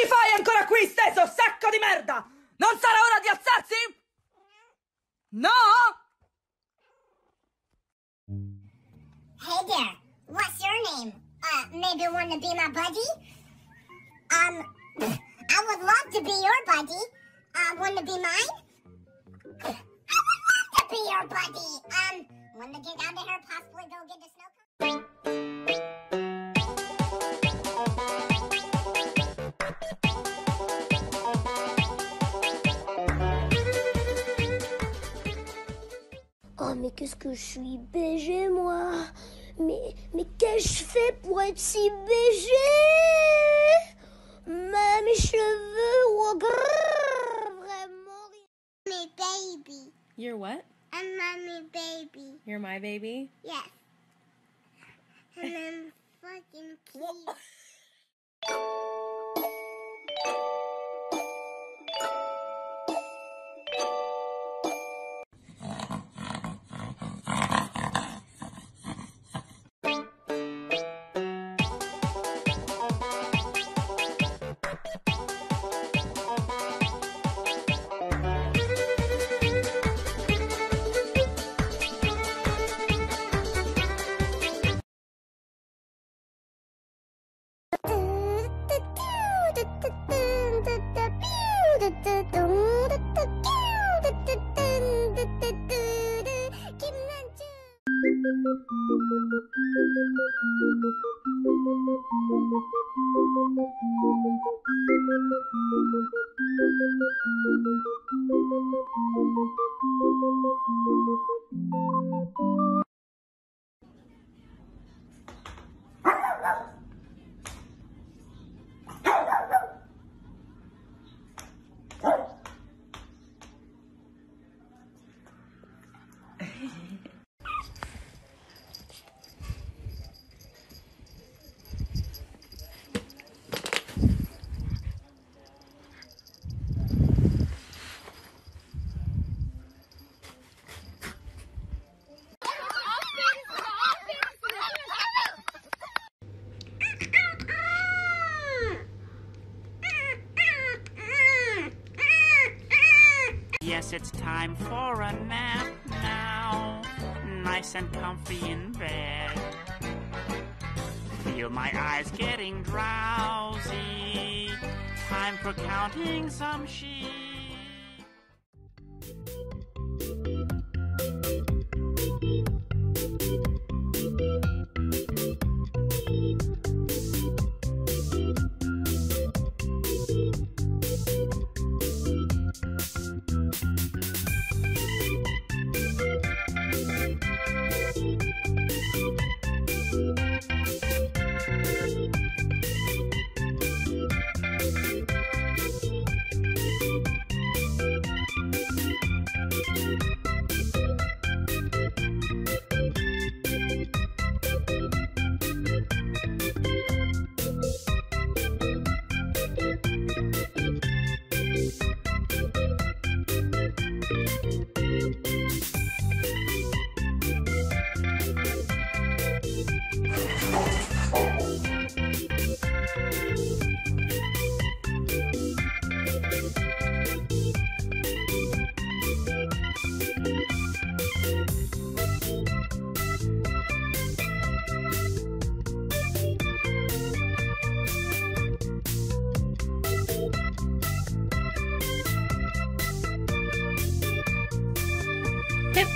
ci fai ancora qui steso, sacco di merda? Non sarà ora di alzarsi? No? Hey there, what's your name? Uh, maybe want to be my buddy? Um, I would love to be your buddy. Uh, want to be mine? I would love to be your buddy. Um, want to get down to here, possibly go get the snow cone? Qu'est-ce que je suis BG, moi Mais, mais qu'est-ce que je fais pour être si BG Ma, Mes cheveux, oh, grrr, vraiment rien. Baby. You're what? I'm mommy baby. You're my baby? Yes. And I'm fucking cute. Thank you. Time for a nap now. Nice and comfy in bed. Feel my eyes getting drowsy. Time for counting some sheep. って